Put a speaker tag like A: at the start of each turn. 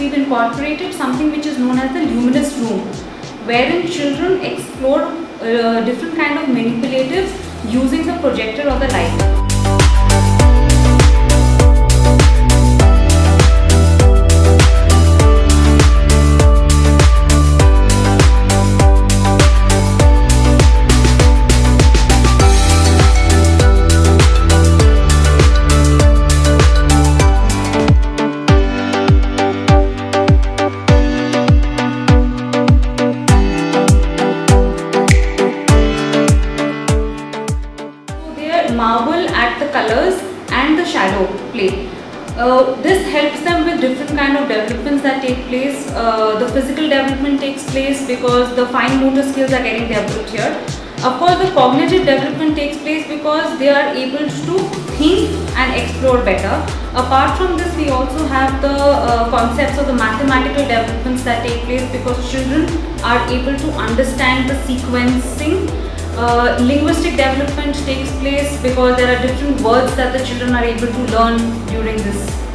A: incorporated something which is known as the luminous room, wherein children explore uh, different kind of manipulatives using the projector or the light. Marvel at the colors and the shadow play. Uh, this helps them with different kind of developments that take place. Uh, the physical development takes place because the fine motor skills are getting developed here. Of course, the cognitive development takes place because they are able to think and explore better. Apart from this, we also have the uh, concepts of the mathematical developments that take place because children are able to understand the sequencing uh, linguistic development takes place because there are different words that the children are able to learn during this.